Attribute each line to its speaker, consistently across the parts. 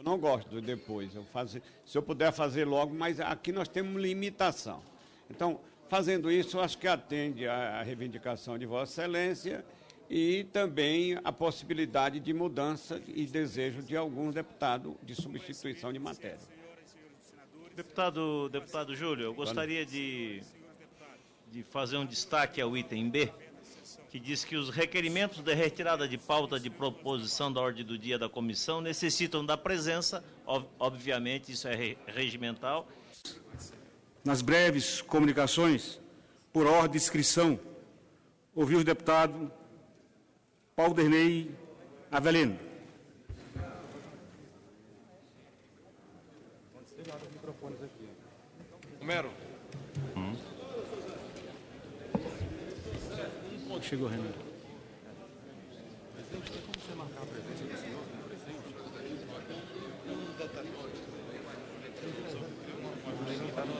Speaker 1: Eu não gosto do depois. Eu faço, se eu puder fazer logo, mas aqui nós temos limitação. Então, fazendo isso, eu acho que atende à reivindicação de Vossa Excelência e também a possibilidade de mudança e desejo de alguns deputados de substituição de matéria.
Speaker 2: Deputado, deputado Júlio, eu gostaria de, de fazer um destaque ao item B, que diz que os requerimentos de retirada de pauta de proposição da ordem do dia da comissão necessitam da presença, obviamente isso é regimental.
Speaker 3: Nas breves comunicações, por ordem de inscrição, ouvi o deputado Paulo Dernei Avelino.
Speaker 4: Romero.
Speaker 3: Chegou, Renan.
Speaker 4: Presidente, tem como você marcar a presença do senhor como presidente?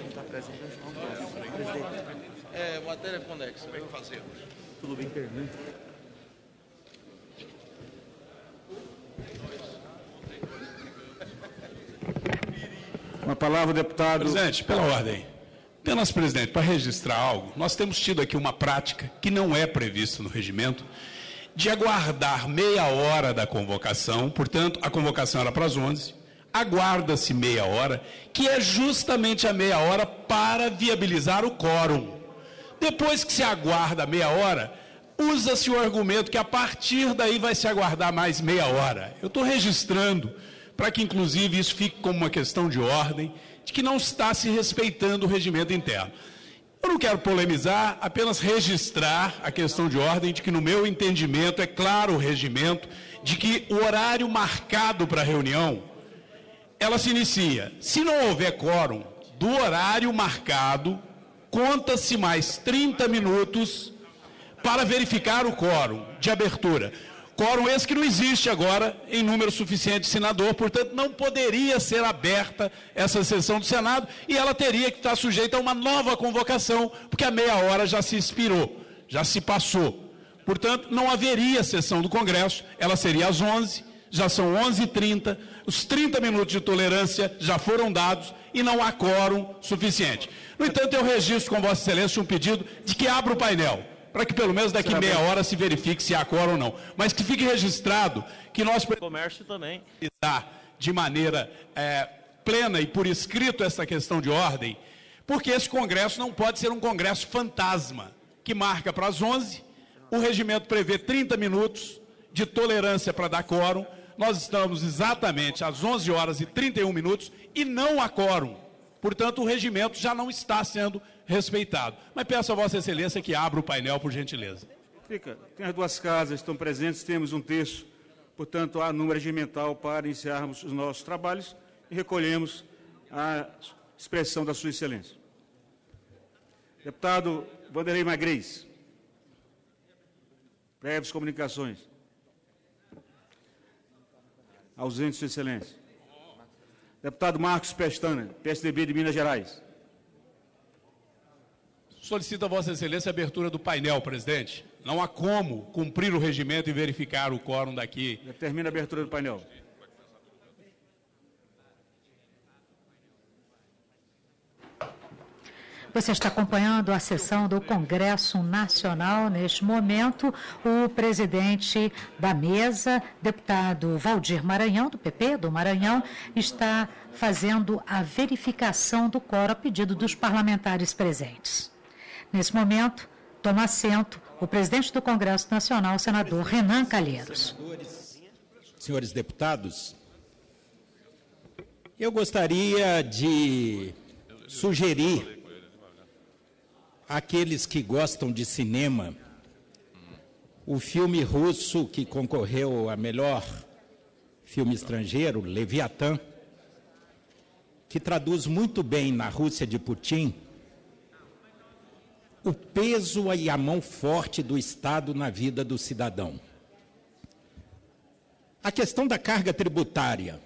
Speaker 5: Está presente, não
Speaker 4: É, como é que fazemos?
Speaker 5: Tudo bem, pergunta.
Speaker 3: Com a palavra, deputado.
Speaker 6: Presidente, pela ordem. Apenas, presidente, para registrar algo, nós temos tido aqui uma prática que não é prevista no regimento, de aguardar meia hora da convocação, portanto, a convocação era para as 11, aguarda-se meia hora, que é justamente a meia hora para viabilizar o quórum. Depois que se aguarda meia hora, usa-se o argumento que a partir daí vai se aguardar mais meia hora. Eu estou registrando para que, inclusive, isso fique como uma questão de ordem de que não está se respeitando o regimento interno. Eu não quero polemizar, apenas registrar a questão de ordem de que, no meu entendimento, é claro o regimento de que o horário marcado para a reunião, ela se inicia. Se não houver quórum do horário marcado, conta-se mais 30 minutos para verificar o quórum de abertura. Quórum esse que não existe agora em número suficiente de senador, portanto, não poderia ser aberta essa sessão do Senado e ela teria que estar sujeita a uma nova convocação, porque a meia hora já se expirou, já se passou. Portanto, não haveria sessão do Congresso, ela seria às 11, já são 11h30, os 30 minutos de tolerância já foram dados e não há quórum suficiente. No entanto, eu registro com Vossa Excelência um pedido de que abra o painel para que pelo menos daqui meia hora se verifique se há quórum ou não. Mas que fique registrado que nós
Speaker 2: comércio também
Speaker 6: de maneira é, plena e por escrito essa questão de ordem, porque esse congresso não pode ser um congresso fantasma que marca para as 11, o regimento prevê 30 minutos de tolerância para dar quórum. Nós estamos exatamente às 11 horas e 31 minutos e não há quórum. Portanto, o regimento já não está sendo respeitado. Mas peço a Vossa Excelência que abra o painel, por gentileza.
Speaker 3: Fica. Tem as duas casas, estão presentes, temos um terço. Portanto, há número regimental para iniciarmos os nossos trabalhos e recolhemos a expressão da Sua Excelência. Deputado Vanderlei Magrez. Breves comunicações. Ausente, Sua Excelência. Deputado Marcos Pestana, PSDB de Minas Gerais.
Speaker 6: Solicito a Vossa Excelência a abertura do painel, presidente. Não há como cumprir o regimento e verificar o quórum daqui.
Speaker 3: Termina a abertura do painel.
Speaker 7: Você está acompanhando a sessão do Congresso Nacional. Neste momento, o presidente da mesa, deputado Valdir Maranhão, do PP do Maranhão, está fazendo a verificação do quórum a pedido dos parlamentares presentes. Nesse momento, toma assento o presidente do Congresso Nacional, senador Renan Calheiros.
Speaker 8: Senhores deputados, eu gostaria de sugerir àqueles que gostam de cinema o filme russo que concorreu a melhor filme estrangeiro, Leviatã, que traduz muito bem na Rússia de Putin o peso e a mão forte do Estado na vida do cidadão. A questão da carga tributária,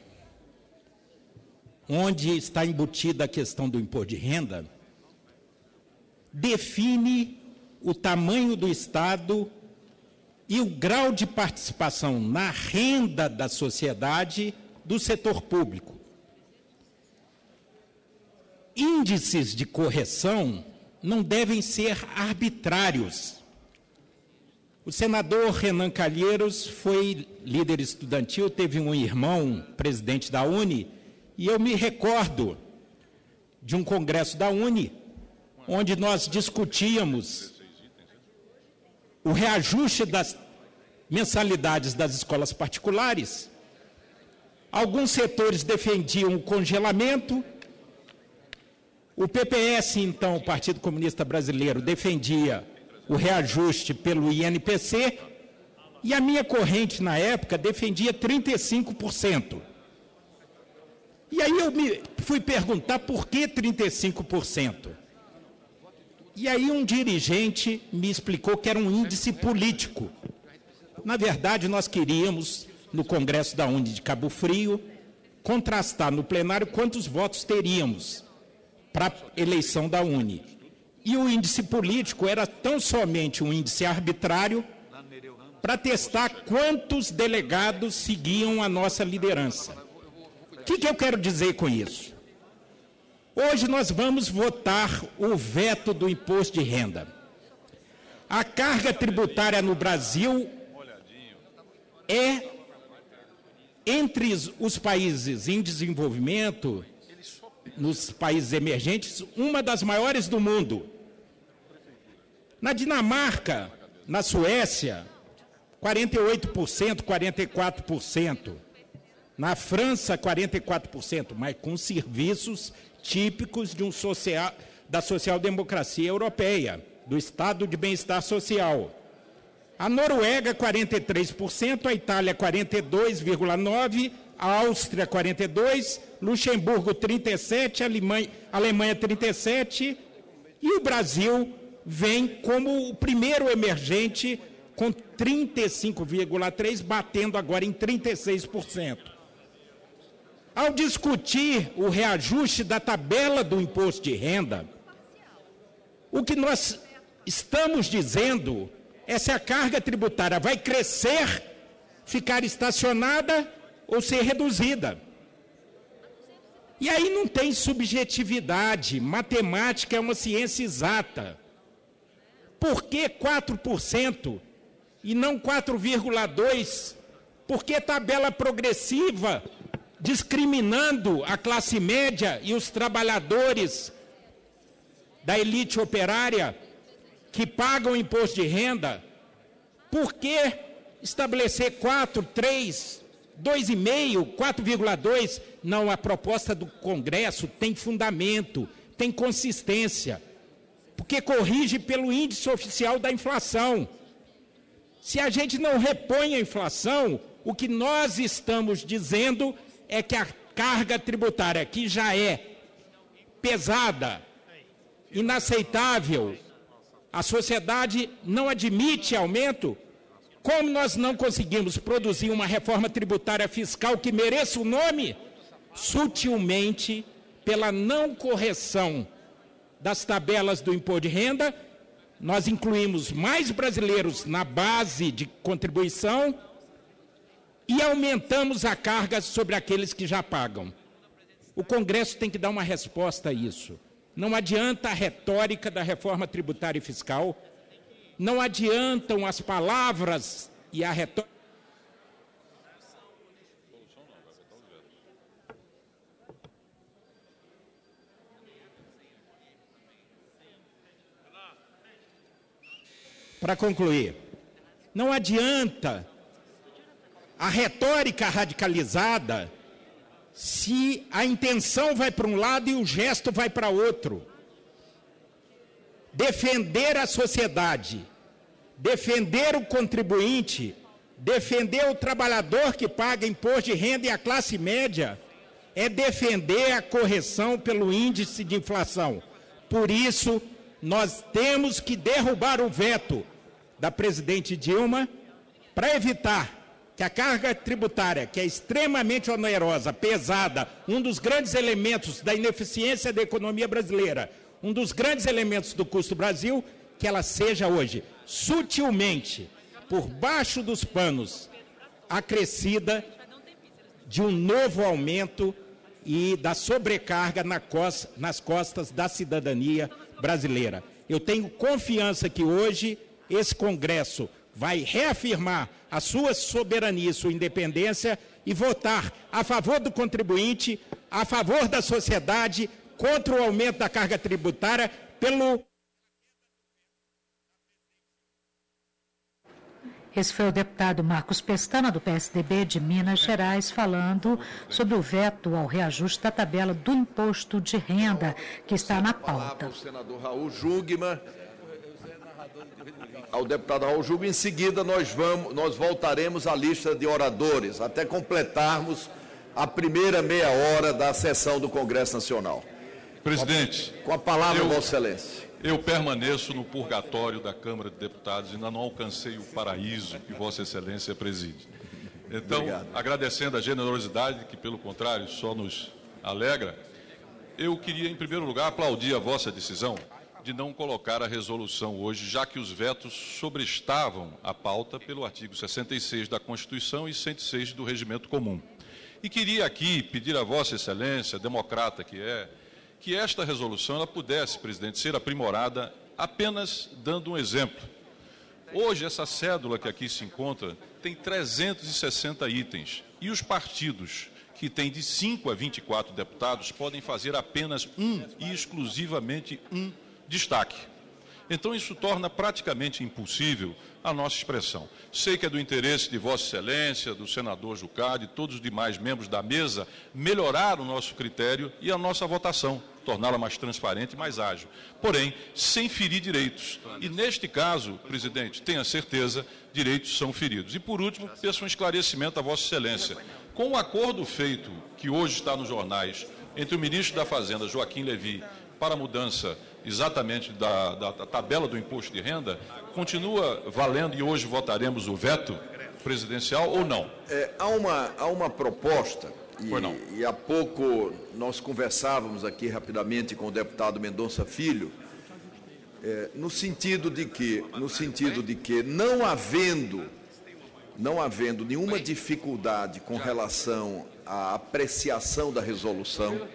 Speaker 8: onde está embutida a questão do imposto de renda, define o tamanho do Estado e o grau de participação na renda da sociedade do setor público. Índices de correção não devem ser arbitrários. O senador Renan Calheiros foi líder estudantil, teve um irmão presidente da Uni, e eu me recordo de um congresso da Uni, onde nós discutíamos o reajuste das mensalidades das escolas particulares. Alguns setores defendiam o congelamento, o PPS, então, o Partido Comunista Brasileiro, defendia o reajuste pelo INPC, e a minha corrente, na época, defendia 35%. E aí eu me fui perguntar por que 35%. E aí um dirigente me explicou que era um índice político. Na verdade, nós queríamos, no Congresso da Uni de Cabo Frio, contrastar no plenário quantos votos teríamos para a eleição da Uni. E o índice político era tão somente um índice arbitrário para testar quantos delegados seguiam a nossa liderança. O que, que eu quero dizer com isso? Hoje nós vamos votar o veto do imposto de renda. A carga tributária no Brasil é, entre os países em desenvolvimento, nos países emergentes, uma das maiores do mundo. Na Dinamarca, na Suécia, 48%, 44%. Na França, 44%, mas com serviços típicos um social, da social-democracia europeia, do Estado de bem-estar social. A Noruega, 43%, a Itália, 42,9%, a Áustria, 42%, Luxemburgo, 37%, a Alemanha, Alemanha 37%, e o Brasil vem como o primeiro emergente, com 35,3%, batendo agora em 36%. Ao discutir o reajuste da tabela do imposto de renda, o que nós estamos dizendo é se a carga tributária vai crescer, ficar estacionada ou ser reduzida. E aí não tem subjetividade, matemática é uma ciência exata. Por que 4% e não 4,2%? Por que tabela progressiva discriminando a classe média e os trabalhadores da elite operária que pagam imposto de renda, por que estabelecer 4, 3, 2,5, 4,2? Não, a proposta do Congresso tem fundamento, tem consistência, porque corrige pelo índice oficial da inflação. Se a gente não repõe a inflação, o que nós estamos dizendo é que a carga tributária, que já é pesada, inaceitável, a sociedade não admite aumento, como nós não conseguimos produzir uma reforma tributária fiscal que mereça o nome, sutilmente, pela não correção das tabelas do imposto de renda, nós incluímos mais brasileiros na base de contribuição e aumentamos a carga sobre aqueles que já pagam. O Congresso tem que dar uma resposta a isso. Não adianta a retórica da reforma tributária e fiscal, não adiantam as palavras e a retórica. Para concluir, não adianta a retórica radicalizada se a intenção vai para um lado e o gesto vai para outro. Defender a sociedade, defender o contribuinte, defender o trabalhador que paga imposto de renda e a classe média, é defender a correção pelo índice de inflação. Por isso, nós temos que derrubar o veto da presidente Dilma para evitar que a carga tributária, que é extremamente onerosa, pesada, um dos grandes elementos da ineficiência da economia brasileira, um dos grandes elementos do custo Brasil, que ela seja hoje sutilmente, por baixo dos panos, acrescida de um novo aumento e da sobrecarga nas costas da cidadania brasileira. Eu tenho confiança que hoje esse Congresso vai reafirmar a sua soberania e sua independência e votar a favor do contribuinte, a favor da sociedade, contra o aumento da carga tributária, pelo
Speaker 7: Esse foi o deputado Marcos Pestana, do PSDB de Minas Gerais, falando sobre o veto ao reajuste da tabela do imposto de renda que está na pauta.
Speaker 9: O senador Raul Jugman, ao deputado Raul Jugman, em seguida nós, vamos, nós voltaremos à lista de oradores, até completarmos a primeira meia hora da sessão do Congresso Nacional.
Speaker 10: Presidente,
Speaker 9: Com a palavra,
Speaker 10: Eu-
Speaker 9: Vossa Excelência.
Speaker 10: eu permaneço no purgatório da Câmara de Deputados, ainda não alcancei o paraíso que Vossa Excelência preside. Então,
Speaker 9: Obrigado.
Speaker 10: agradecendo a generosidade, que pelo contrário só nos alegra, eu queria, em primeiro lugar, aplaudir a vossa decisão de não colocar a resolução hoje, já que os vetos sobrestavam a pauta pelo artigo 66 da Constituição e 106 do Regimento Comum. E queria aqui pedir a Vossa Excelência, democrata que é, que esta resolução ela pudesse, presidente, ser aprimorada apenas dando um exemplo. Hoje, essa cédula que aqui se encontra tem 360 itens e os partidos que têm de 5 a 24 deputados podem fazer apenas um e exclusivamente um destaque. Então, isso torna praticamente impossível a nossa expressão. Sei que é do interesse de Vossa Excelência, do senador Jucá, e todos os demais membros da mesa, melhorar o nosso critério e a nossa votação, torná-la mais transparente e mais ágil. Porém, sem ferir direitos. E neste caso, presidente, tenha certeza, direitos são feridos. E por último, peço um esclarecimento a Vossa Excelência. Com o acordo feito, que hoje está nos jornais, entre o ministro da Fazenda, Joaquim Levi, para a mudança exatamente da, da- da tabela do imposto de renda, continua valendo e hoje votaremos o veto presidencial ou não?
Speaker 9: É, há, uma, há uma proposta, e, e há pouco nós conversávamos aqui rapidamente com o deputado Mendonça Filho, é, no sentido de que, no sentido de que não havendo, não havendo nenhuma dificuldade com relação à apreciação da resolução.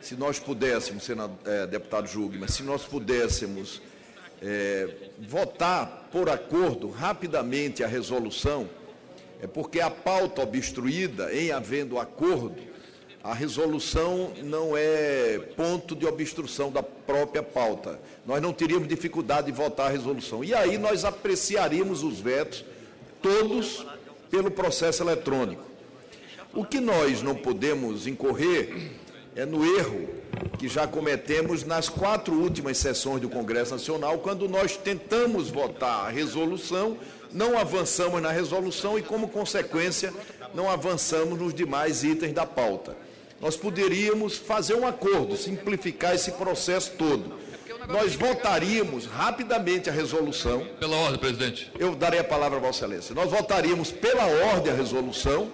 Speaker 9: Se nós pudéssemos, senador, eh, deputado Jugman, se nós pudéssemos eh, votar por acordo rapidamente a resolução, é porque a pauta obstruída, em havendo acordo, a resolução não é ponto de obstrução da própria pauta. Nós não teríamos dificuldade de votar a resolução. E aí nós apreciaríamos os vetos, todos, pelo processo eletrônico. O que nós não podemos incorrer é no erro que já cometemos nas quatro últimas sessões do Congresso Nacional, quando nós tentamos votar a resolução, não avançamos na resolução e, como consequência, não avançamos nos demais itens da pauta. Nós poderíamos fazer um acordo, simplificar esse processo todo. Nós votaríamos rapidamente a resolução.
Speaker 10: Pela ordem, presidente.
Speaker 9: Eu darei a palavra a Vossa Excelência. Nós votaríamos pela ordem a resolução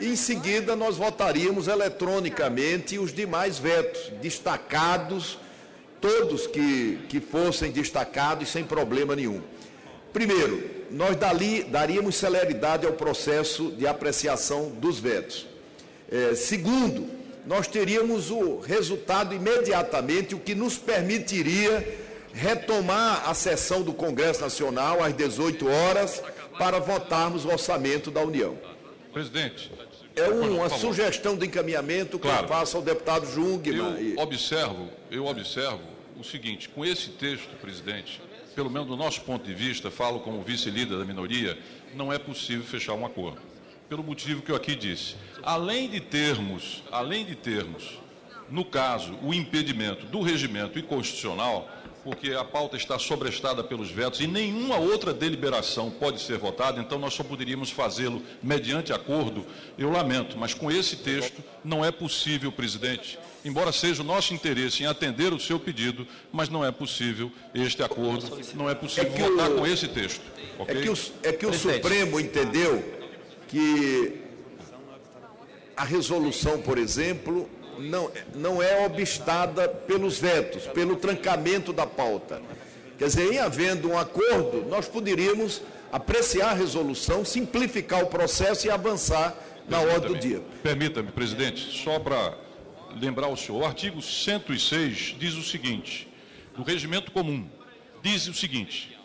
Speaker 9: em seguida, nós votaríamos eletronicamente os demais vetos, destacados, todos que, que fossem destacados sem problema nenhum. Primeiro, nós dali, daríamos celeridade ao processo de apreciação dos vetos. É, segundo, nós teríamos o resultado imediatamente, o que nos permitiria retomar a sessão do Congresso Nacional às 18 horas para votarmos o orçamento da União.
Speaker 10: Presidente,
Speaker 9: É uma sugestão de encaminhamento que
Speaker 10: Claro.
Speaker 9: eu faço ao deputado Jungmann.
Speaker 10: eu observo, eu observo o seguinte, com esse texto, presidente, pelo menos do nosso ponto de vista, falo como vice-líder da minoria, não é possível fechar um acordo. Pelo motivo que eu aqui disse. Além de termos, além de termos, no caso, o impedimento do regimento inconstitucional, porque a pauta está sobrestada pelos vetos e nenhuma outra deliberação pode ser votada, então nós só poderíamos fazê-lo mediante acordo. Eu lamento, mas com esse texto não é possível, presidente. Embora seja o nosso interesse em atender o seu pedido, mas não é possível este acordo, não é possível
Speaker 9: É
Speaker 10: votar
Speaker 9: o-
Speaker 10: com esse texto.
Speaker 9: É
Speaker 10: ok?
Speaker 9: que o, é que o Supremo entendeu que a resolução, por exemplo, não, não é obstada pelos vetos, pelo trancamento da pauta. Quer dizer, em havendo um acordo, nós poderíamos apreciar a resolução, simplificar o processo e avançar na ordem do dia.
Speaker 10: Permita-me, presidente, só para lembrar o senhor, o artigo 106 diz o seguinte, do regimento comum, diz o seguinte,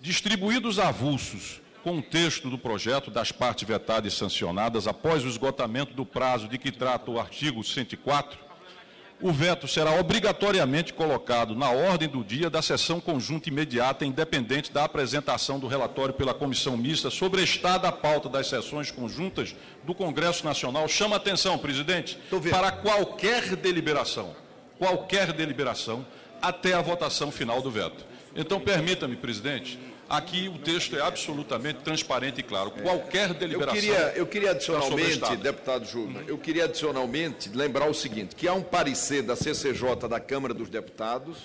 Speaker 10: distribuídos avulsos com o texto do projeto das partes vetadas e sancionadas após o esgotamento do prazo de que trata o artigo 104, o veto será obrigatoriamente colocado na ordem do dia da sessão conjunta imediata, independente da apresentação do relatório pela comissão mista sobre estado da pauta das sessões conjuntas do Congresso Nacional. Chama atenção, presidente, para qualquer deliberação, qualquer deliberação, até a votação final do veto. Então, permita-me, presidente, aqui o texto é absolutamente transparente e claro. Qualquer deliberação.
Speaker 9: Eu queria, eu queria adicionalmente, deputado Júnior, eu queria adicionalmente lembrar o seguinte, que há um parecer da CCJ da Câmara dos Deputados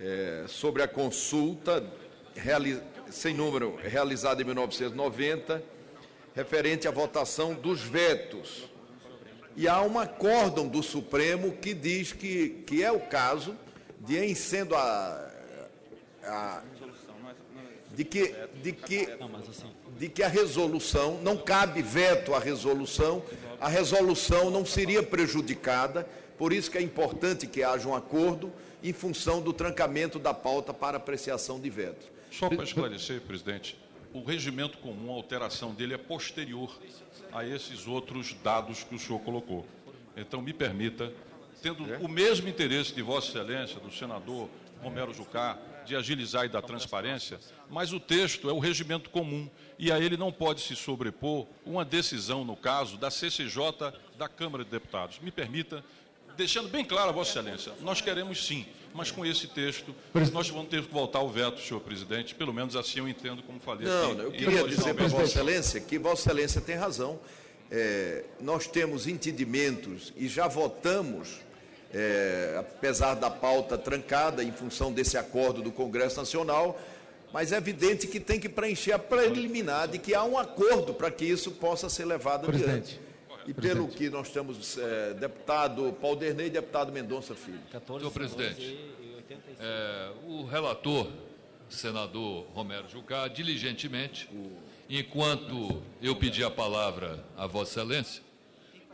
Speaker 9: eh, sobre a consulta sem número realizada em 1990, referente à votação dos vetos. E há um acórdão do Supremo que diz que, que é o caso de, em sendo a, a de que, de que, de que a resolução, não cabe veto à resolução, a resolução não seria prejudicada, por isso que é importante que haja um acordo em função do trancamento da pauta para apreciação de veto.
Speaker 10: Só para esclarecer, presidente, o regimento comum, a alteração dele é posterior a esses outros dados que o senhor colocou. Então, me permita, tendo o mesmo interesse de Vossa Excelência, do senador Romero Jucá, de agilizar e dar transparência, mas o texto é o regimento comum e a ele não pode se sobrepor uma decisão, no caso, da CCJ da Câmara de Deputados. Me permita, deixando bem claro a Vossa Excelência, nós queremos sim, mas com esse texto nós vamos ter que voltar ao veto, senhor presidente, pelo menos assim eu entendo como falei
Speaker 9: Não,
Speaker 10: aqui.
Speaker 9: eu queria dizer para. Vossa Excelência que Vossa Excelência tem razão. É, nós temos entendimentos e já votamos, é, apesar da pauta trancada em função desse acordo do Congresso Nacional, mas é evidente que tem que preencher a preliminar de que há um acordo para que isso possa ser levado
Speaker 11: Presidente.
Speaker 9: adiante. E pelo que nós temos, é, deputado Paulo Dernei e deputado Mendonça Filho.
Speaker 12: Senhor presidente, é, o relator, senador Romero Jucá, diligentemente, enquanto eu pedi a palavra a Vossa Excelência,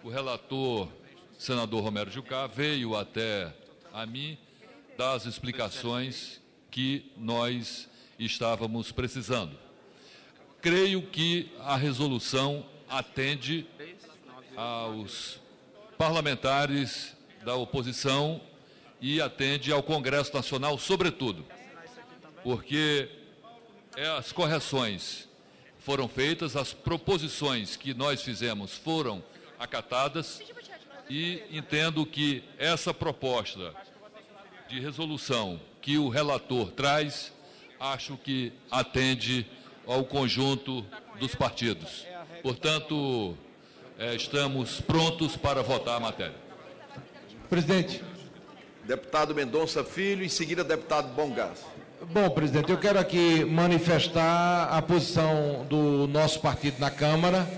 Speaker 12: o relator, senador Romero Jucá, veio até a mim dar as explicações que nós estávamos precisando. Creio que a resolução atende aos parlamentares da oposição e atende ao Congresso Nacional, sobretudo, porque as correções foram feitas, as proposições que nós fizemos foram acatadas e entendo que essa proposta de resolução que o relator traz, acho que atende ao conjunto dos partidos. Portanto, eh, estamos prontos para votar a matéria.
Speaker 11: Presidente.
Speaker 9: Deputado Mendonça Filho, em seguida deputado Bongás.
Speaker 11: Bom, presidente, eu quero aqui manifestar a posição do nosso partido na Câmara,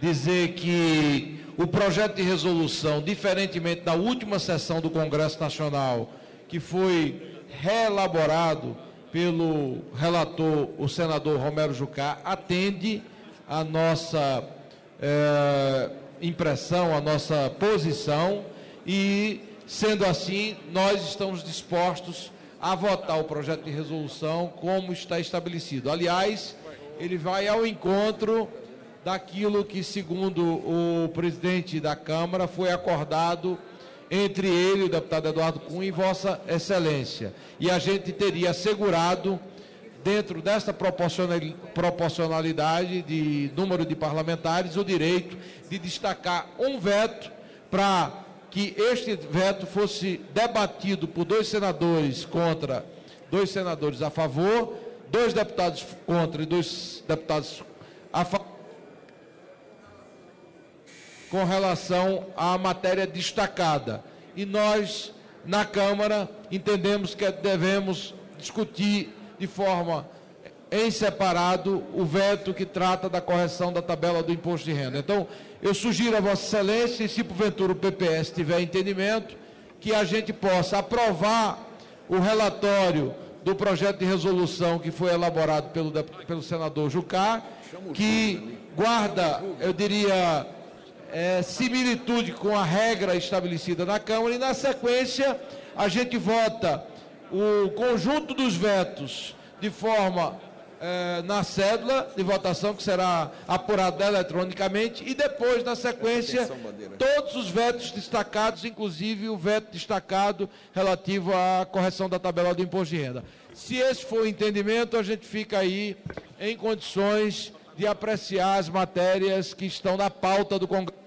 Speaker 11: dizer que o projeto de resolução, diferentemente da última sessão do Congresso Nacional, que foi reelaborado pelo relator, o senador Romero Jucá, atende a nossa eh, impressão, a nossa posição e, sendo assim, nós estamos dispostos a votar o projeto de resolução como está estabelecido. Aliás, ele vai ao encontro daquilo que, segundo o presidente da Câmara, foi acordado entre ele, o deputado Eduardo Cunha, e Vossa Excelência. E a gente teria assegurado, dentro desta proporcionali- proporcionalidade de número de parlamentares, o direito de destacar um veto para que este veto fosse debatido por dois senadores contra, dois senadores a favor, dois deputados contra e dois deputados a favor com relação à matéria destacada. E nós, na Câmara, entendemos que devemos discutir de forma em separado o veto que trata da correção da tabela do imposto de renda. Então, eu sugiro a Vossa Excelência, e se porventura o PPS tiver entendimento, que a gente possa aprovar o relatório do projeto de resolução que foi elaborado pelo, pelo senador Jucá, que guarda, eu diria, é, similitude com a regra estabelecida na Câmara, e na sequência a gente vota o conjunto dos vetos de forma é, na cédula de votação, que será apurada eletronicamente, e depois, na sequência, todos os vetos destacados, inclusive o veto destacado relativo à correção da tabela do imposto de renda. Se esse for o entendimento, a gente fica aí em condições de apreciar as matérias que estão na pauta do Congresso.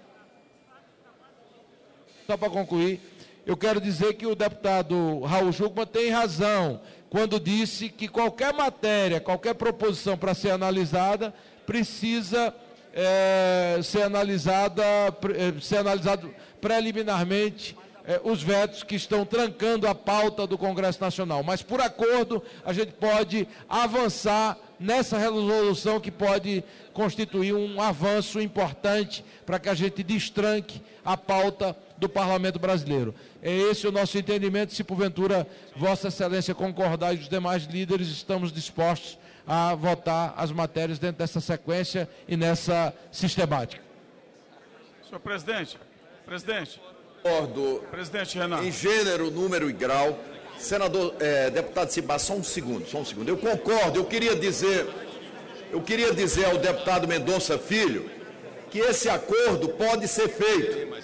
Speaker 11: Só para concluir, eu quero dizer que o deputado Raul Jugman tem razão quando disse que qualquer matéria, qualquer proposição para ser analisada, precisa é, ser analisada, é, ser analisado preliminarmente é, os vetos que estão trancando a pauta do Congresso Nacional. Mas por acordo a gente pode avançar nessa resolução que pode constituir um avanço importante para que a gente destranque a pauta do Parlamento Brasileiro. É esse o nosso entendimento. Se porventura Vossa Excelência concordar e os demais líderes, estamos dispostos a votar as matérias dentro dessa sequência e nessa sistemática.
Speaker 3: Senhor presidente, presidente.
Speaker 9: Concordo.
Speaker 3: Presidente Renan.
Speaker 9: Em gênero, número e grau. Senador, é, deputado Cibá, só um segundo, só um segundo. Eu concordo, eu queria dizer, eu queria dizer ao deputado Mendonça Filho que esse acordo pode ser feito.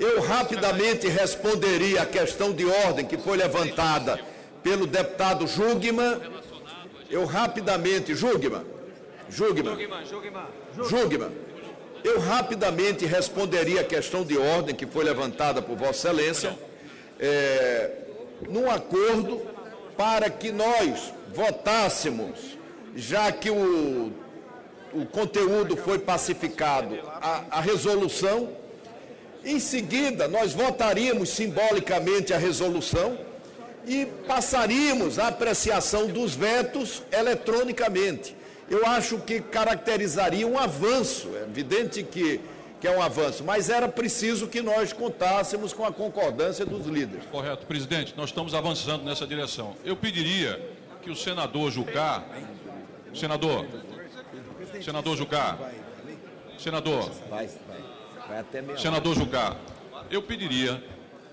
Speaker 9: Eu rapidamente responderia a questão de ordem que foi levantada pelo deputado Jugman. Eu rapidamente, Jugman, Jugman, Jugman, eu rapidamente responderia a questão de ordem que foi levantada por Vossa Excelência, é, num acordo para que nós votássemos, já que o o conteúdo foi pacificado, a, a resolução. Em seguida, nós votaríamos simbolicamente a resolução e passaríamos a apreciação dos vetos eletronicamente. Eu acho que caracterizaria um avanço, é evidente que, que é um avanço, mas era preciso que nós contássemos com a concordância dos líderes.
Speaker 10: Correto, presidente, nós estamos avançando nessa direção. Eu pediria que o senador Jucá, senador, Senador Jucá. Senador. Senador Jucá, eu pediria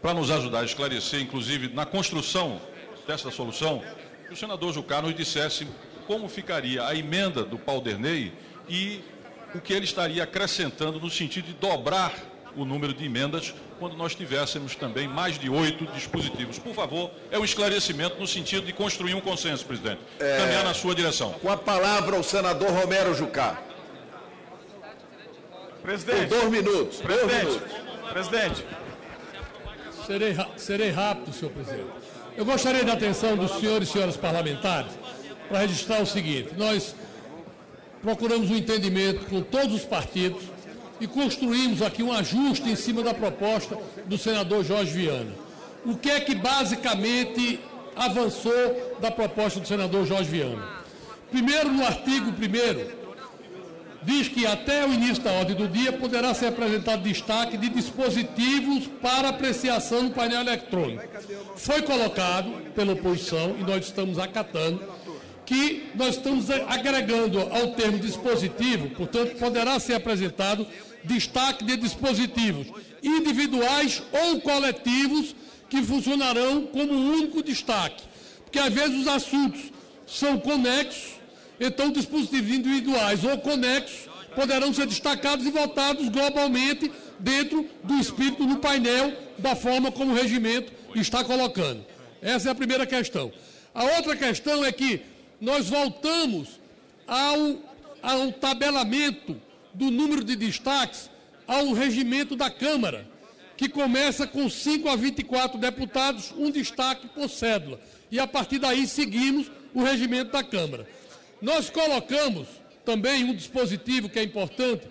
Speaker 10: para nos ajudar a esclarecer, inclusive na construção dessa solução, que o senador Jucá nos dissesse como ficaria a emenda do Palderney e o que ele estaria acrescentando no sentido de dobrar o número de emendas quando nós tivéssemos também mais de oito dispositivos. Por favor, é um esclarecimento no sentido de construir um consenso, presidente. É... Caminhar na sua direção.
Speaker 9: Com a palavra o senador Romero Jucá.
Speaker 3: Presidente.
Speaker 9: Por dois minutos.
Speaker 3: Presidente.
Speaker 9: Dois minutos.
Speaker 3: Presidente.
Speaker 13: Serei, serei rápido, senhor presidente. Eu gostaria da atenção dos senhores e senhoras parlamentares para registrar o seguinte: nós procuramos um entendimento com todos os partidos e construímos aqui um ajuste em cima da proposta do senador Jorge Viana. O que é que basicamente avançou da proposta do senador Jorge Viana? Primeiro, no artigo 1 diz que até o início da ordem do dia poderá ser apresentado destaque de dispositivos para apreciação no painel eletrônico. Foi colocado pela oposição, e nós estamos acatando, que nós estamos agregando ao termo dispositivo, portanto, poderá ser apresentado destaque de dispositivos individuais ou coletivos que funcionarão como único destaque. Porque às vezes os assuntos são conexos, então dispositivos individuais ou conexos poderão ser destacados e votados globalmente dentro do espírito do painel, da forma como o regimento está colocando. Essa é a primeira questão. A outra questão é que nós voltamos ao, ao tabelamento do número de destaques ao regimento da Câmara, que começa com 5 a 24 deputados, um destaque por cédula. E a partir daí seguimos o regimento da Câmara. Nós colocamos também um dispositivo que é importante,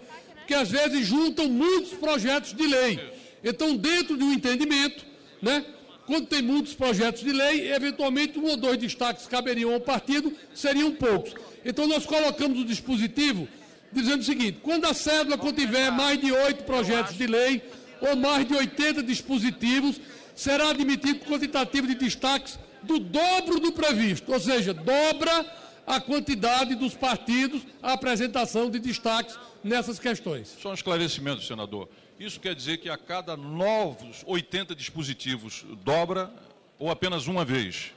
Speaker 13: que às vezes juntam muitos projetos de lei. Então, dentro de um entendimento, né, quando tem muitos projetos de lei, eventualmente um ou dois destaques caberiam ao partido, seriam poucos. Então, nós colocamos o dispositivo dizendo o seguinte: quando a cédula contiver mais de oito projetos de lei ou mais de 80 dispositivos, será admitido quantitativo de destaques do dobro do previsto, ou seja, dobra a quantidade dos partidos a apresentação de destaques nessas questões.
Speaker 10: Só um esclarecimento, senador. Isso quer dizer que a cada novos 80 dispositivos dobra ou apenas uma vez?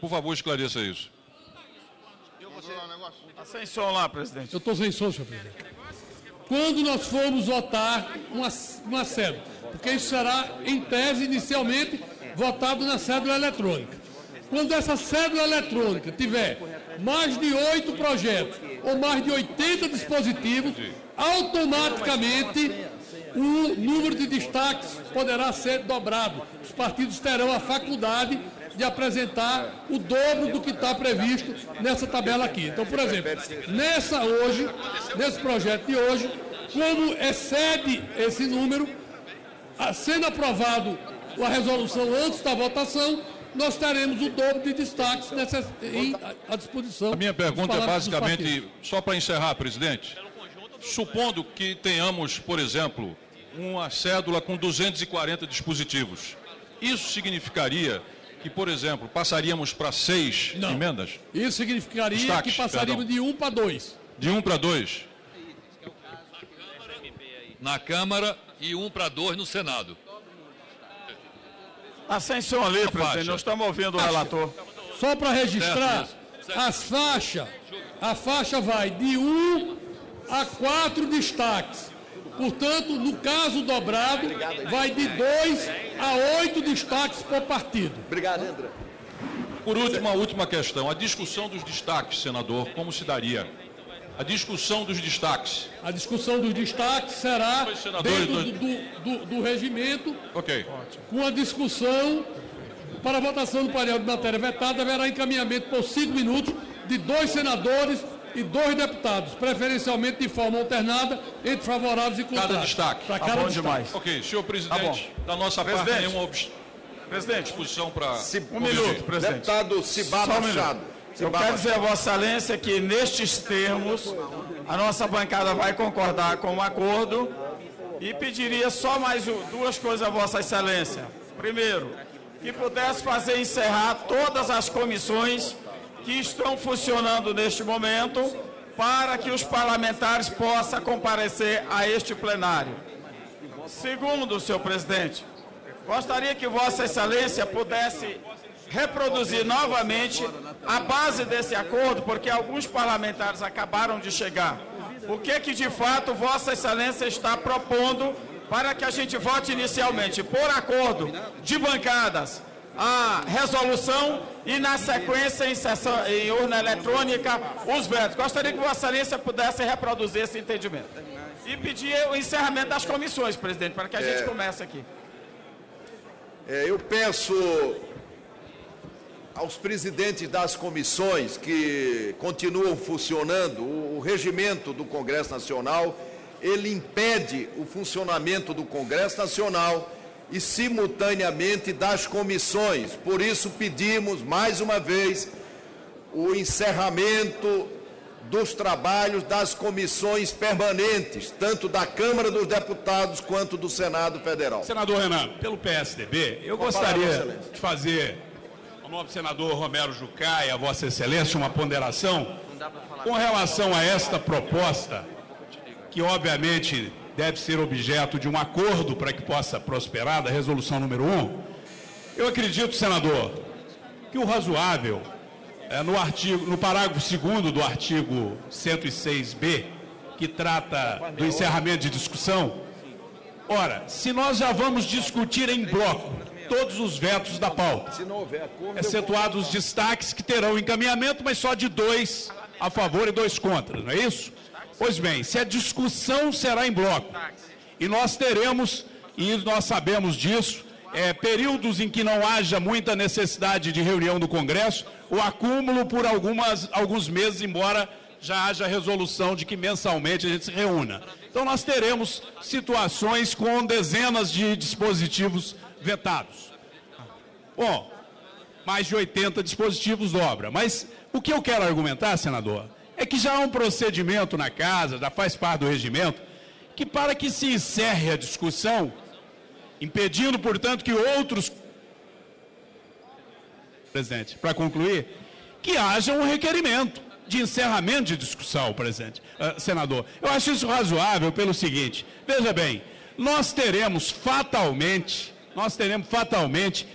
Speaker 10: Por favor, esclareça isso.
Speaker 14: Sem som lá, presidente.
Speaker 13: Eu estou sem som, senhor presidente. Quando nós formos votar uma, uma cédula, porque isso será, em tese, inicialmente, votado na cédula eletrônica. Quando essa cédula eletrônica tiver mais de oito projetos ou mais de 80 dispositivos, automaticamente o número de destaques poderá ser dobrado. Os partidos terão a faculdade de apresentar o dobro do que está previsto nessa tabela aqui. Então, por exemplo, nessa hoje, nesse projeto de hoje, como excede esse número, sendo aprovado a resolução antes da votação, nós teremos o dobro de destaques necess... em, à disposição.
Speaker 10: A minha pergunta é basicamente, só para encerrar, presidente, supondo que tenhamos, por exemplo, uma cédula com 240 dispositivos, isso significaria que, por exemplo, passaríamos para seis
Speaker 13: Não.
Speaker 10: emendas?
Speaker 13: Isso significaria
Speaker 10: Destaques,
Speaker 13: que passaríamos
Speaker 10: perdão.
Speaker 13: de um para dois.
Speaker 10: De um para dois?
Speaker 12: Na Câmara e um para dois no Senado.
Speaker 14: Som ali, presidente. Nós estamos ouvindo o relator.
Speaker 13: Só para registrar, as faixas, a faixa vai de um a quatro destaques. Portanto, no caso dobrado, vai de dois a oito destaques por partido.
Speaker 9: Obrigado, André.
Speaker 10: Por último, a última questão. A discussão dos destaques, senador, como se daria? A discussão dos destaques.
Speaker 13: A discussão dos destaques será
Speaker 10: senadores
Speaker 13: dentro
Speaker 10: do-
Speaker 13: do, do- do regimento,
Speaker 10: Ok.
Speaker 13: com a discussão para a votação do painel de matéria vetada, haverá encaminhamento por cinco minutos de dois senadores e dois deputados, preferencialmente de forma alternada entre favoráveis e contrários.
Speaker 10: Cada destaque.
Speaker 13: Para cada destaque.
Speaker 10: Ok, senhor presidente, da nossa parte,
Speaker 14: Presidente.
Speaker 10: nenhuma obs- discussão para...
Speaker 14: Um minuto, presidente.
Speaker 9: Deputado Cibá
Speaker 14: um
Speaker 9: Machado.
Speaker 14: Eu quero dizer a Vossa Excelência que, nestes termos, a nossa bancada vai concordar com o acordo e pediria só mais duas coisas a Vossa Excelência. Primeiro, que pudesse fazer encerrar todas as comissões que estão funcionando neste momento para que os parlamentares possam comparecer a este plenário. Segundo, senhor presidente, gostaria que Vossa Excelência pudesse reproduzir novamente a base desse acordo, porque alguns parlamentares acabaram de chegar. O que que de fato Vossa Excelência está propondo para que a gente vote inicialmente por acordo de bancadas a resolução e na sequência em, sessão, em urna eletrônica os vetos. Gostaria que Vossa Excelência pudesse reproduzir esse entendimento. E pedir o encerramento das comissões, presidente, para que a gente
Speaker 9: É.
Speaker 14: comece aqui.
Speaker 9: É, eu peço aos presidentes das comissões que continuam funcionando, o, o regimento do Congresso Nacional, ele impede o funcionamento do Congresso Nacional e simultaneamente das comissões. Por isso pedimos mais uma vez o encerramento dos trabalhos das comissões permanentes, tanto da Câmara dos Deputados quanto do Senado Federal.
Speaker 6: Senador Renan, pelo PSDB, eu
Speaker 9: Vossa
Speaker 6: gostaria
Speaker 9: Excelência.
Speaker 6: de fazer, nobre senador Romero Jucá e a Vossa Excelência, uma ponderação com relação a esta proposta, que obviamente deve ser objeto de um acordo para que possa prosperar, da resolução número 1. Eu acredito, senador, que o razoável, é, no, artigo, no parágrafo 2 do artigo 106b, que trata do encerramento de discussão, Ora, se nós já vamos discutir em bloco todos os vetos da pauta,
Speaker 9: Se não houver acordo,
Speaker 6: excetuados os destaques que terão encaminhamento, mas só de dois a favor e dois contra, não é isso? Pois bem, se a discussão será em bloco e nós teremos, e nós sabemos disso, é, períodos em que não haja muita necessidade de reunião do Congresso, o acúmulo por algumas, alguns meses, embora já haja resolução de que mensalmente a gente se reúna. Então nós teremos situações com dezenas de dispositivos vetados. Bom, mais de 80 dispositivos dobra. Mas o que eu quero argumentar, senador, é que já há um procedimento na casa, já faz parte do regimento, que para que se encerre a discussão, impedindo, portanto, que outros presidente, para concluir, que haja um requerimento de encerramento de discussão, presidente, uh, senador. Eu acho isso razoável pelo seguinte: veja bem, nós teremos fatalmente, nós teremos fatalmente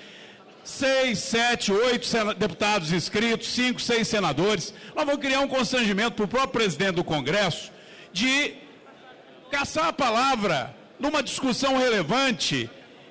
Speaker 6: seis, sete, oito deputados inscritos, cinco, seis senadores. Nós vamos criar um constrangimento para o próprio presidente do Congresso de caçar a palavra numa discussão relevante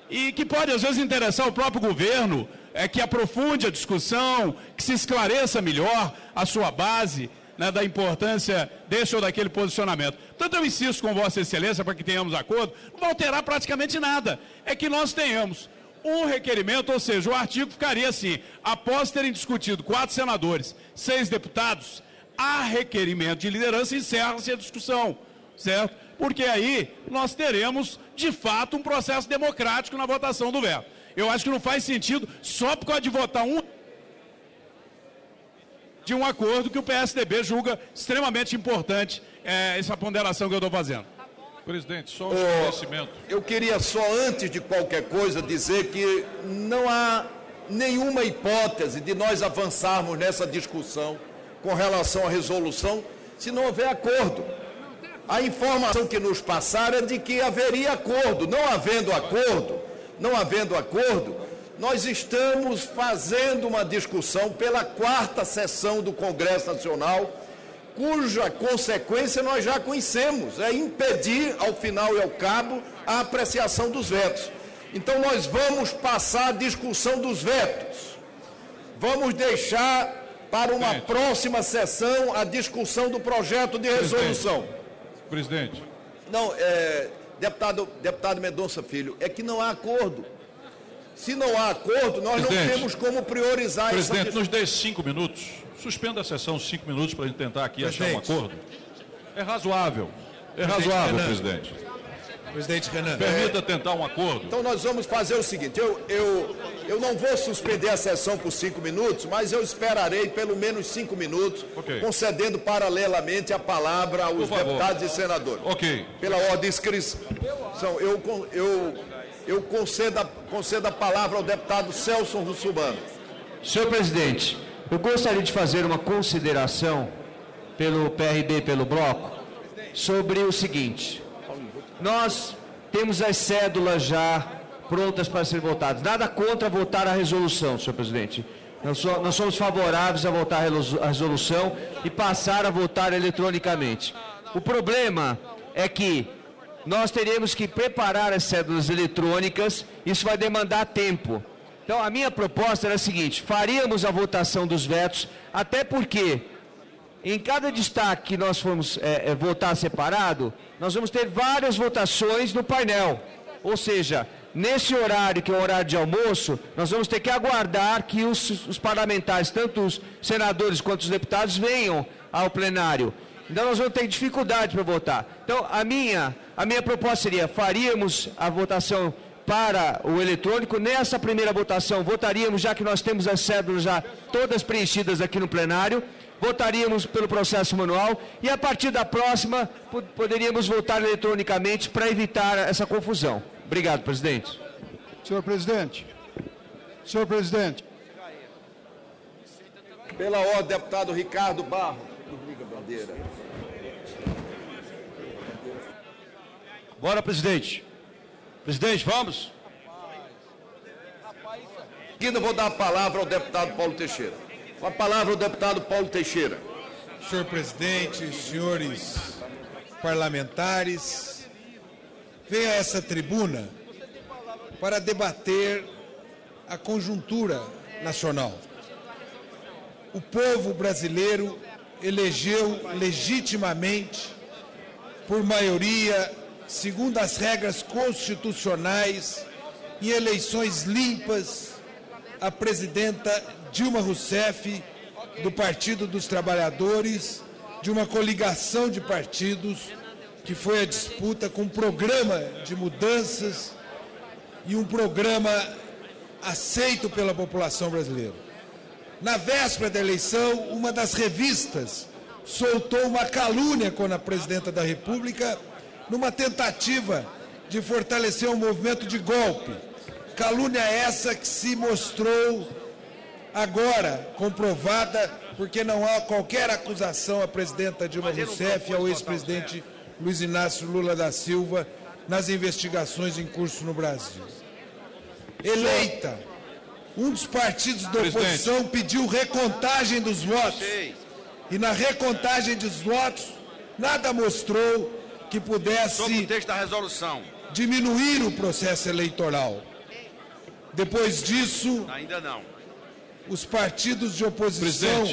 Speaker 6: e que pode às vezes interessar o próprio governo, é que aprofunde a discussão, que se esclareça melhor a sua base né, da importância desse ou daquele posicionamento. Portanto, eu insisto com Vossa Excelência para que tenhamos acordo, não vai alterar praticamente nada. É que nós tenhamos um requerimento, ou seja, o artigo ficaria assim: após terem discutido quatro senadores, seis deputados, há requerimento de liderança, encerra-se a discussão, certo? Porque aí nós teremos, de fato, um processo democrático na votação do veto. Eu acho que não faz sentido só por causa de votar um de um acordo que o PSDB julga extremamente importante é, essa ponderação que eu estou fazendo.
Speaker 10: Presidente, só um esclarecimento.
Speaker 9: Eu queria só, antes de qualquer coisa, dizer que não há nenhuma hipótese de nós avançarmos nessa discussão com relação à resolução se não houver acordo. A informação que nos passaram é de que haveria acordo. Não havendo acordo, não havendo acordo, nós estamos fazendo uma discussão pela quarta sessão do Congresso Nacional, cuja consequência nós já conhecemos, é impedir, ao final e ao cabo, a apreciação dos vetos. Então nós vamos passar a discussão dos vetos. Vamos deixar para uma Presidente. próxima sessão a discussão do projeto de resolução.
Speaker 10: Presidente. Presidente.
Speaker 9: Não, é, deputado, deputado Mendonça Filho, é que não há acordo. Se não há acordo, nós Presidente, não temos como priorizar
Speaker 10: Presidente, essa... nos dê cinco minutos. Suspenda a sessão cinco minutos para a gente tentar aqui Presidente. achar um acordo. É razoável. É Presidente razoável, Renan. presidente.
Speaker 9: Presidente Renan.
Speaker 10: Permita é... tentar um acordo.
Speaker 9: Então nós vamos fazer o seguinte, eu, eu, eu não vou suspender a sessão por cinco minutos, mas eu esperarei pelo menos cinco minutos, okay. concedendo paralelamente a palavra aos deputados e senadores.
Speaker 10: Ok.
Speaker 9: Pela ordem de inscrição, eu, eu eu concedo a, concedo a palavra ao deputado Celso Russumano.
Speaker 15: Senhor presidente, eu gostaria de fazer uma consideração pelo PRB, pelo bloco, sobre o seguinte. Nós temos as cédulas já prontas para serem votadas. Nada contra votar a resolução, senhor presidente. Nós somos favoráveis a votar a resolução e passar a votar eletronicamente. O problema é que nós teríamos que preparar as cédulas eletrônicas, isso vai demandar tempo. Então, a minha proposta era a seguinte: faríamos a votação dos vetos, até porque em cada destaque que nós formos é, é, votar separado, nós vamos ter várias votações no painel. Ou seja, nesse horário, que é o horário de almoço, nós vamos ter que aguardar que os, os parlamentares, tanto os senadores quanto os deputados, venham ao plenário. Então nós vamos ter dificuldade para votar. Então a minha, a minha proposta seria, faríamos a votação para o eletrônico. Nessa primeira votação, votaríamos, já que nós temos as cédulas já todas preenchidas aqui no plenário, votaríamos pelo processo manual e a partir da próxima poderíamos votar eletronicamente para evitar essa confusão. Obrigado, presidente.
Speaker 16: Senhor presidente. Senhor presidente.
Speaker 9: Pela ordem, deputado Ricardo Barro. Bandeira.
Speaker 15: Bora, presidente. Presidente, vamos?
Speaker 9: Ainda vou dar a palavra ao deputado Paulo Teixeira. Com a palavra ao deputado Paulo Teixeira.
Speaker 16: Senhor presidente, senhores parlamentares, venho a essa tribuna para debater a conjuntura nacional. O povo brasileiro elegeu legitimamente, por maioria, segundo as regras constitucionais, em eleições limpas, a presidenta Dilma Rousseff, do Partido dos Trabalhadores, de uma coligação de partidos, que foi a disputa com um programa de mudanças e um programa aceito pela população brasileira. Na véspera da eleição, uma das revistas soltou uma calúnia contra a presidenta da República numa tentativa de fortalecer um movimento de golpe. Calúnia essa que se mostrou agora comprovada, porque não há qualquer acusação à presidenta Dilma Rousseff e ao ex-presidente Luiz Inácio Lula da Silva nas investigações em curso no Brasil. Eleita, um dos partidos da oposição pediu recontagem dos votos. E na recontagem dos votos, nada mostrou que pudesse
Speaker 4: Sobre o texto da resolução.
Speaker 16: diminuir o processo eleitoral. Depois disso,
Speaker 4: Ainda não.
Speaker 16: os partidos de oposição,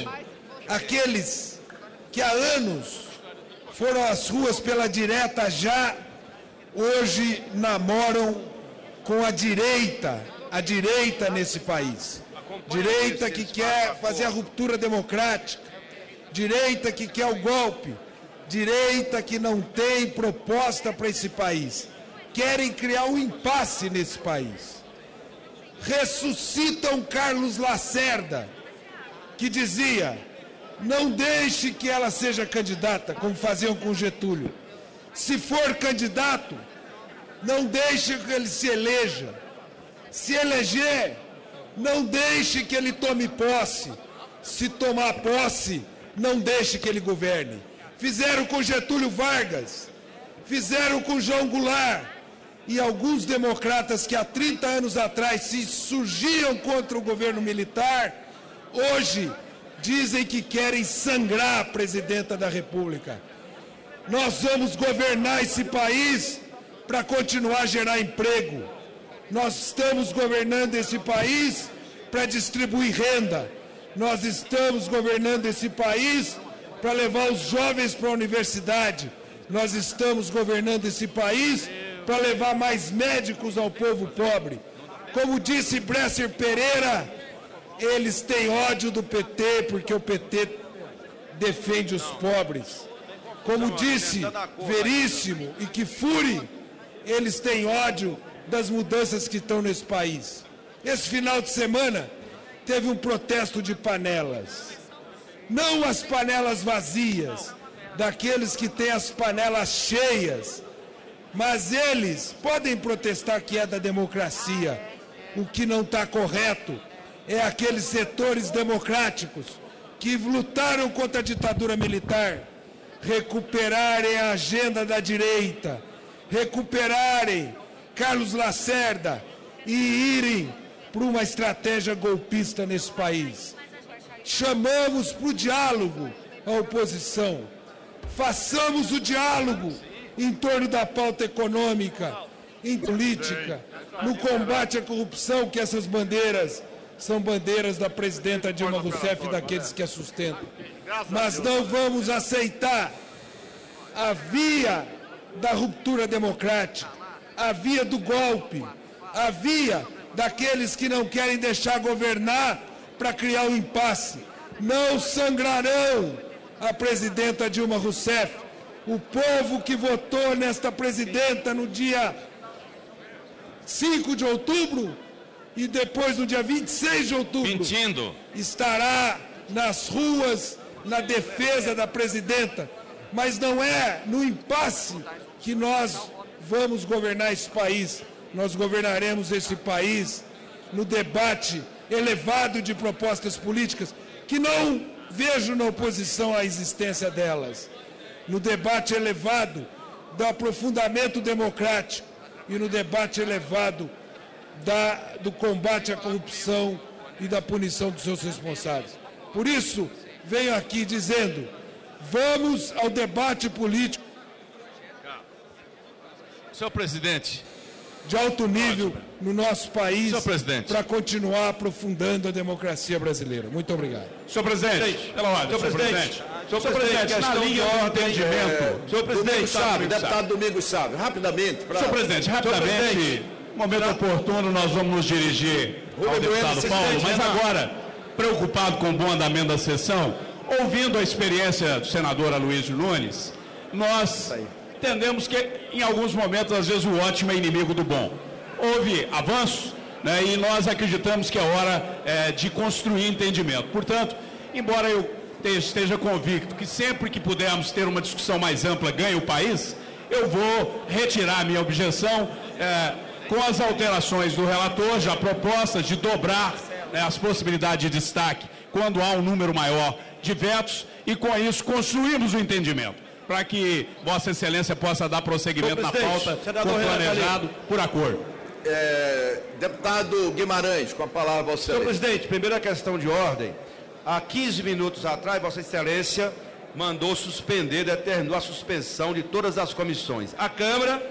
Speaker 16: aqueles que há anos foram às ruas pela direta já, hoje namoram com a direita, a direita nesse país. Direita que quer fazer a ruptura democrática, direita que quer o golpe, direita que não tem proposta para esse país. Querem criar um impasse nesse país ressuscitam Carlos Lacerda, que dizia: não deixe que ela seja candidata, como faziam com Getúlio. Se for candidato, não deixe que ele se eleja. Se eleger, não deixe que ele tome posse. Se tomar posse, não deixe que ele governe. Fizeram com Getúlio Vargas, fizeram com João Goulart, e alguns democratas que há 30 anos atrás se surgiam contra o governo militar, hoje dizem que querem sangrar a presidenta da República. Nós vamos governar esse país para continuar a gerar emprego. Nós estamos governando esse país para distribuir renda. Nós estamos governando esse país para levar os jovens para a universidade. Nós estamos governando esse país para levar mais médicos ao povo pobre. Como disse Bresser Pereira, eles têm ódio do PT porque o PT defende os pobres. Como disse Veríssimo e Kifuri, eles têm ódio das mudanças que estão nesse país. Esse final de semana teve um protesto de panelas. Não as panelas vazias, daqueles que têm as panelas cheias mas eles podem protestar que é da democracia. O que não está correto é aqueles setores democráticos que lutaram contra a ditadura militar recuperarem a agenda da direita, recuperarem Carlos Lacerda e irem para uma estratégia golpista nesse país. Chamamos para o diálogo a oposição. Façamos o diálogo em torno da pauta econômica, em política, no combate à corrupção, que essas bandeiras são bandeiras da presidenta Dilma Rousseff e daqueles que a sustentam. Mas não vamos aceitar a via da ruptura democrática, a via do golpe, a via daqueles que não querem deixar governar para criar um impasse. Não sangrarão a presidenta Dilma Rousseff o povo que votou nesta presidenta no dia 5 de outubro e depois no dia 26 de outubro
Speaker 2: Mentindo.
Speaker 16: estará nas ruas na defesa da presidenta, mas não é no impasse que nós vamos governar esse país. Nós governaremos esse país no debate elevado de propostas políticas que não vejo na oposição à existência delas no debate elevado do aprofundamento democrático e no debate elevado da, do combate à corrupção e da punição dos seus responsáveis. Por isso, venho aqui dizendo: vamos ao debate político.
Speaker 10: Senhor presidente.
Speaker 16: De alto nível no nosso país.
Speaker 10: Senhor presidente.
Speaker 16: Para continuar aprofundando a democracia brasileira. Muito obrigado.
Speaker 6: Senhor presidente, pela ordem, senhor presidente. Senhor presidente, na linha do entendimento.
Speaker 9: Senhor presidente,
Speaker 6: Domingos
Speaker 9: sabe, deputado Domingos Sávio, rapidamente. pra-
Speaker 6: Senhor presidente, rapidamente, momento oportuno, nós vamos nos dirigir ao deputado Paulo,
Speaker 9: presidente,
Speaker 6: mas agora, preocupado com o bom andamento da sessão, ouvindo a experiência do senador Aloysio Nunes, nós entendemos que, em alguns momentos, às vezes, o ótimo é inimigo do bom. Houve avanços né, e nós acreditamos que é hora eh, de construir entendimento. Portanto, embora eu te- esteja convicto que sempre que pudermos ter uma discussão mais ampla ganhe o país, eu vou retirar minha objeção eh, com as alterações do relator, já propostas de dobrar né, as possibilidades de destaque quando há um número maior de vetos e, com isso, construímos o entendimento para que Vossa Excelência possa dar prosseguimento na pauta
Speaker 9: senador Renan
Speaker 6: planejado por acordo.
Speaker 9: É, deputado Guimarães, com a palavra, Vossa
Speaker 17: Senhor
Speaker 9: Excelência.
Speaker 17: presidente, primeira questão de ordem. Há 15 minutos atrás, Vossa Excelência mandou suspender, determinou a suspensão de todas as comissões. A Câmara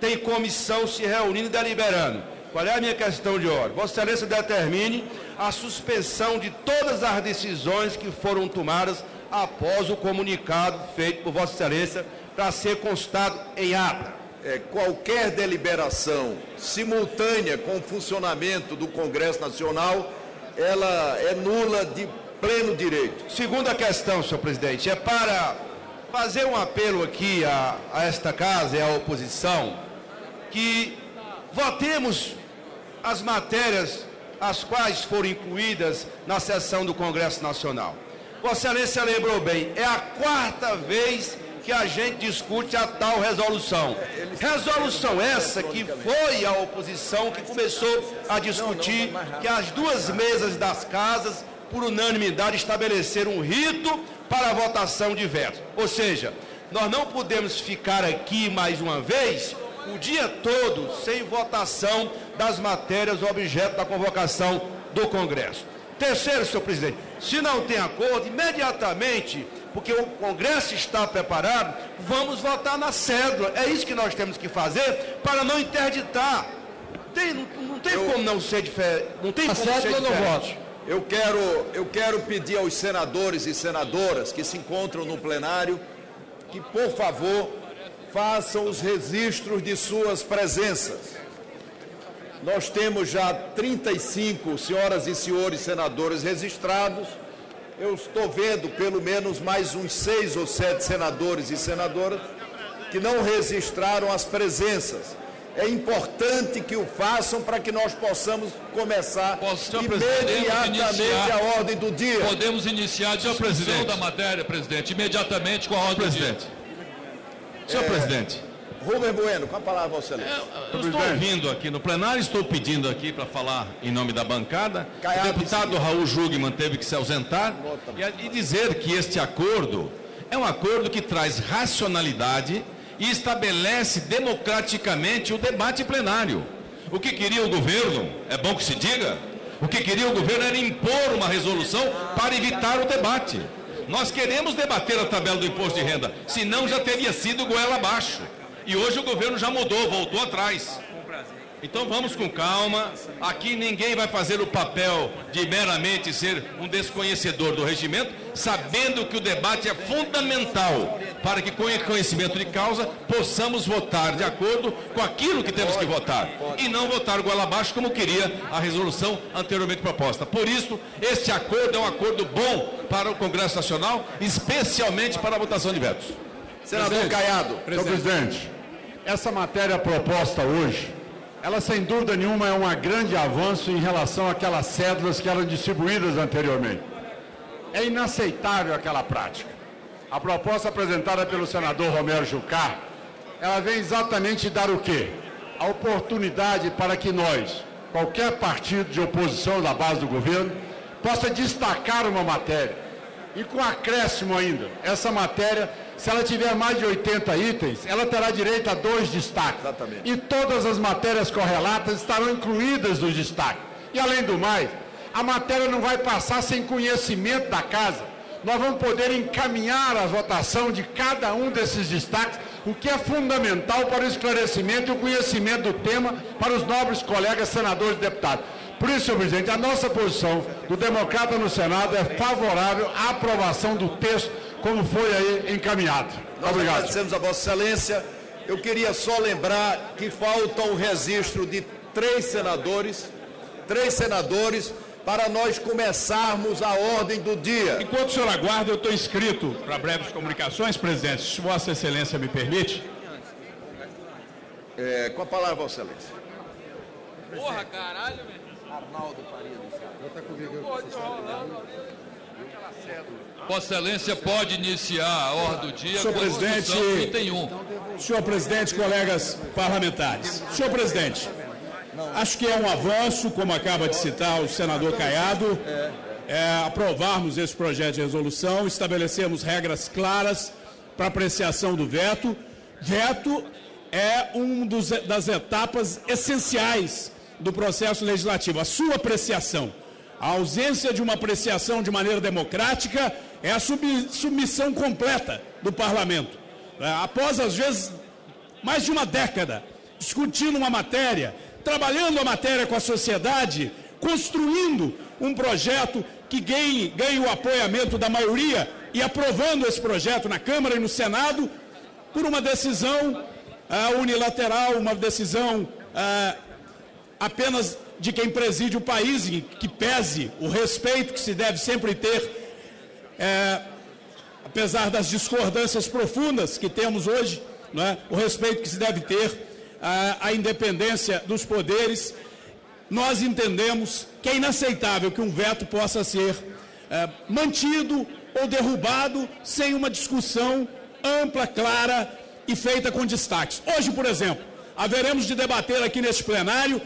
Speaker 17: tem comissão se reunindo e deliberando. Qual é a minha questão de ordem? Vossa Excelência determine a suspensão de todas as decisões que foram tomadas após o comunicado feito por Vossa Excelência para ser constado em ata.
Speaker 9: É, qualquer deliberação simultânea com o funcionamento do Congresso Nacional, ela é nula de pleno direito.
Speaker 17: Segunda questão, senhor presidente, é para fazer um apelo aqui a, a esta casa e à oposição que votemos as matérias as quais foram incluídas na sessão do Congresso Nacional. Vossa Excelência lembrou bem, é a quarta vez que a gente discute a tal resolução. Resolução essa que foi a oposição que começou a discutir que as duas mesas das casas, por unanimidade, estabeleceram um rito para a votação de vetos. Ou seja, nós não podemos ficar aqui mais uma vez o dia todo sem votação das matérias objeto da convocação do Congresso. Terceiro, senhor presidente, se não tem acordo, imediatamente, porque o Congresso está preparado, vamos votar na cédula. É isso que nós temos que fazer para não interditar. Tem, não, não tem como não ser diferente. Não tem
Speaker 9: A
Speaker 17: como ser
Speaker 9: cédula eu não
Speaker 17: diferente.
Speaker 9: voto. Eu quero, eu quero pedir aos senadores e senadoras que se encontram no plenário que, por favor, façam os registros de suas presenças. Nós temos já 35 senhoras e senhores senadores registrados. Eu estou vendo pelo menos mais uns seis ou sete senadores e senadoras que não registraram as presenças. É importante que o façam para que nós possamos começar
Speaker 12: presidente,
Speaker 9: imediatamente
Speaker 12: iniciar-
Speaker 9: a ordem do dia.
Speaker 12: Podemos iniciar a
Speaker 9: Senhor
Speaker 12: discussão
Speaker 9: presidente.
Speaker 12: da matéria, presidente, imediatamente com a ordem do dia.
Speaker 9: Senhor presidente. Rubem Bueno, com a palavra, Vossa Excelência.
Speaker 18: Eu estou ouvindo aqui no plenário, estou pedindo aqui para falar em nome da bancada. o deputado Raul Jugman teve que se ausentar e, e dizer que este acordo é um acordo que traz racionalidade e estabelece democraticamente o debate plenário. O que queria o governo, é bom que se diga, o que queria o governo era impor uma resolução para evitar o debate. Nós queremos debater a tabela do imposto de renda, senão já teria sido goela abaixo. E hoje o governo já mudou, voltou atrás. Então vamos com calma. Aqui ninguém vai fazer o papel de meramente ser um desconhecedor do regimento, sabendo que o debate é fundamental para que, com conhecimento de causa, possamos votar de acordo com aquilo que temos que votar. E não votar goela abaixo como queria a resolução anteriormente proposta. Por isso, este acordo é um acordo bom para o Congresso Nacional, especialmente para a votação de vetos.
Speaker 9: Senador Caiado.
Speaker 19: Senhor presidente, essa matéria proposta hoje, ela sem dúvida nenhuma é um grande avanço em relação àquelas cédulas que eram distribuídas anteriormente. É inaceitável aquela prática. A proposta apresentada pelo senador Romero Jucá, ela vem exatamente dar o quê? A oportunidade para que nós, qualquer partido de oposição da base do governo, possa destacar uma matéria. E com acréscimo ainda, essa matéria, se ela tiver mais de 80 itens, ela terá direito a dois destaques. E todas as matérias correlatas estarão incluídas nos destaques. E além do mais, a matéria não vai passar sem conhecimento da casa. Nós vamos poder encaminhar a votação de cada um desses destaques, o que é fundamental para o esclarecimento e o conhecimento do tema para os nobres colegas senadores e deputados. Por isso, senhor presidente, a nossa posição do democrata no Senado é favorável à aprovação do texto como foi aí encaminhado.
Speaker 9: Nós
Speaker 19: Obrigado.
Speaker 9: agradecemos a Vossa Excelência. Eu queria só lembrar que falta o registro de três senadores, três senadores, para nós começarmos a ordem do dia.
Speaker 6: Enquanto o senhor aguarda, eu estou inscrito para breves comunicações, presidente, se Vossa Excelência me permite.
Speaker 9: É, com a palavra, Vossa Excelência.
Speaker 4: Porra, caralho, velho.
Speaker 5: Arnaldo Faria do Estado. Tá comigo.
Speaker 4: Pô, tô rolando
Speaker 12: Vossa Excelência pode iniciar a ordem do dia
Speaker 20: Senhor
Speaker 12: com a
Speaker 20: presidente,
Speaker 12: discussão do item 1.
Speaker 20: senhor presidente, colegas parlamentares. Senhor presidente,
Speaker 6: Acho que é um avanço, como acaba de citar o senador Caiado, é, aprovarmos esse projeto de resolução, estabelecemos regras claras para apreciação do veto. Veto é uma das etapas essenciais do processo legislativo, a sua apreciação. A ausência de uma apreciação de maneira democrática é a submissão completa do parlamento. É, após, às vezes, mais de uma década discutindo uma matéria, trabalhando a matéria com a sociedade, construindo um projeto que ganhe, ganhe o apoiamento da maioria e aprovando esse projeto na Câmara e no Senado por uma decisão uh, unilateral, uma decisão uh, apenas de quem preside o país que pese o respeito que se deve sempre ter, uh, apesar das discordâncias profundas que temos hoje, é? o respeito que se deve ter à independência dos poderes nós entendemos que é inaceitável que um veto possa ser é, mantido ou derrubado sem uma discussão ampla, clara e feita com destaques. Hoje, por exemplo, haveremos de debater aqui neste plenário